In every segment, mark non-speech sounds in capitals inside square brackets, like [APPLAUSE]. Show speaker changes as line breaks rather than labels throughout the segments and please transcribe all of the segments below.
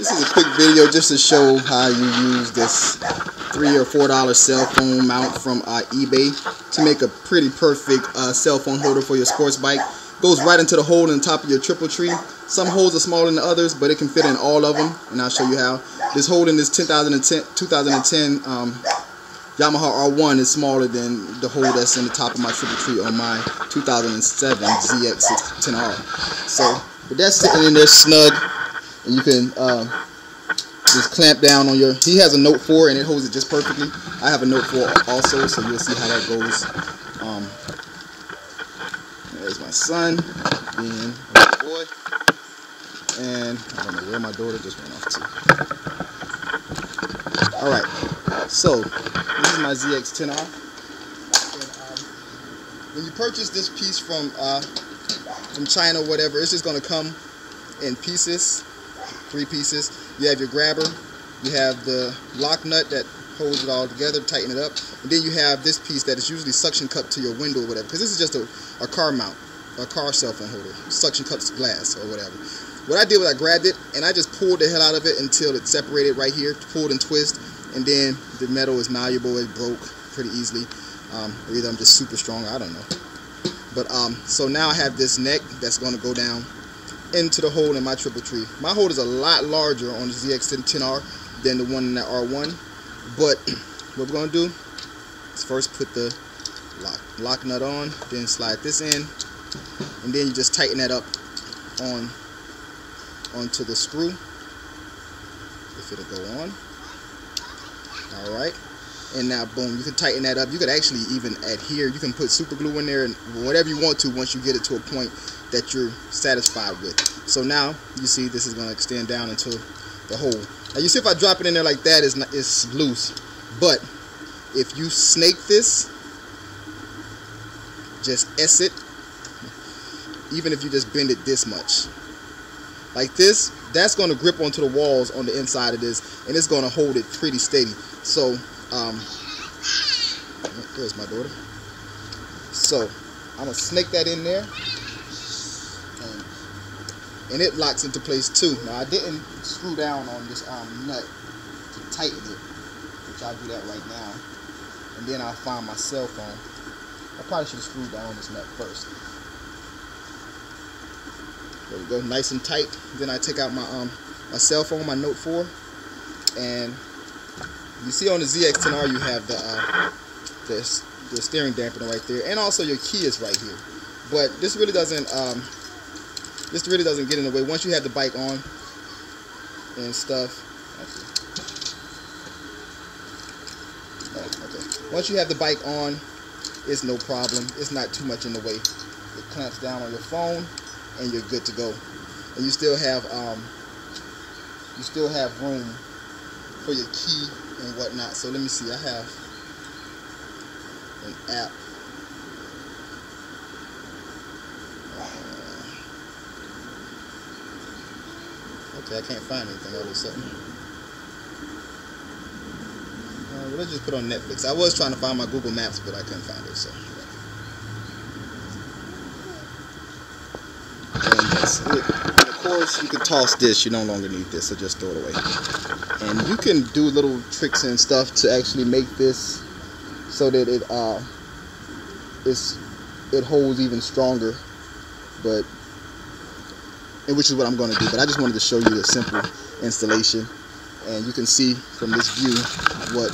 This is a quick video just to show how you use this three or four dollar cell phone mount from uh, eBay to make a pretty perfect uh, cell phone holder for your sports bike. Goes right into the hole in the top of your triple tree. Some holes are smaller than others, but it can fit in all of them, and I'll show you how. This hole in this 2010, 2010 um, Yamaha R1 is smaller than the hole that's in the top of my triple tree on my 2007 ZX10R. So, but that's sitting in there snug and you can uh, just clamp down on your he has a note 4 and it holds it just perfectly. I have a note 4 also so you'll see how that goes. Um, there's my son being my boy. And I don't know where my daughter just went off to. Alright so this is my ZX10R um, when you purchase this piece from uh, from China whatever it's just gonna come in pieces three pieces. You have your grabber, you have the lock nut that holds it all together, tighten it up, and then you have this piece that is usually suction cup to your window or whatever, because this is just a, a car mount, a car cell phone holder, suction cups glass or whatever. What I did was I grabbed it and I just pulled the hell out of it until it separated right here, pulled and twist, and then the metal is malleable, it broke pretty easily. Um, or either I'm just super strong, I don't know. But um, so now I have this neck that's going to go down into the hole in my triple tree. My hole is a lot larger on the ZX10R than the one in that R1. But [CLEARS THROAT] what we're to do is first put the lock, lock nut on, then slide this in, and then you just tighten that up on onto the screw if it'll go on. Alright. And now boom, you can tighten that up. You could actually even adhere. You can put super glue in there and whatever you want to once you get it to a point that you're satisfied with. So now you see this is going to extend down into the hole. Now you see if I drop it in there like that, it's, not, it's loose. But if you snake this, just S it, even if you just bend it this much. Like this, that's going to grip onto the walls on the inside of this, and it's going to hold it pretty steady. So, um, there's my daughter. So, I'm to snake that in there and it locks into place too. Now I didn't screw down on this um, nut to tighten it, which I'll do that right now. And then I'll find my cell phone. I probably should have screwed down this nut first. There we go, nice and tight. Then I take out my um my cell phone, my Note 4, and you see on the ZX10R you have the uh, the, the steering dampener right there, and also your key is right here. But this really doesn't um, this really doesn't get in the way. Once you have the bike on and stuff. Oh, okay. Once you have the bike on, it's no problem. It's not too much in the way. It clamps down on your phone and you're good to go. And you still have um, you still have room for your key and whatnot. So let me see. I have an app Okay, I can't find anything all of a sudden. Uh, let's just put on Netflix. I was trying to find my Google Maps, but I couldn't find it. So. And of course, you can toss this. You no longer need this, so just throw it away. And you can do little tricks and stuff to actually make this so that it uh, it's, it holds even stronger. But and which is what I'm going to do. But I just wanted to show you a simple installation. And you can see from this view what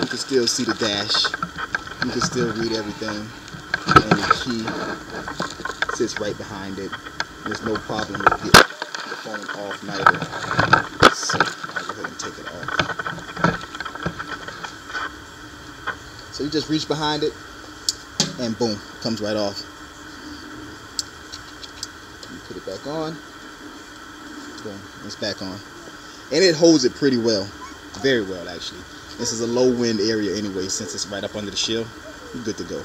you can still see the dash. You can still read everything. And the key sits right behind it. There's no problem with getting the phone off neither. So I'll go ahead and take it off. So you just reach behind it and boom, comes right off put it back on. Boom, it's back on. And it holds it pretty well. Very well, actually. This is a low wind area anyway, since it's right up under the shield. You're good to go.